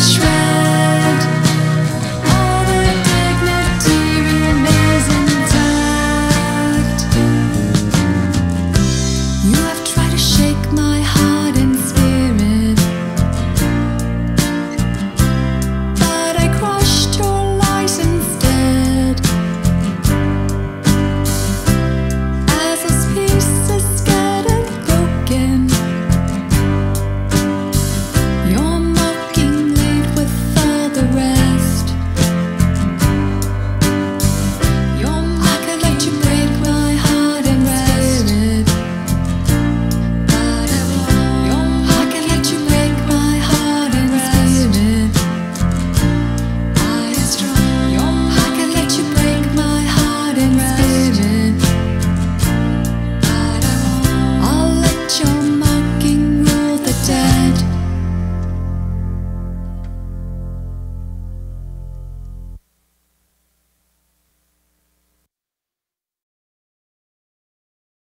strange.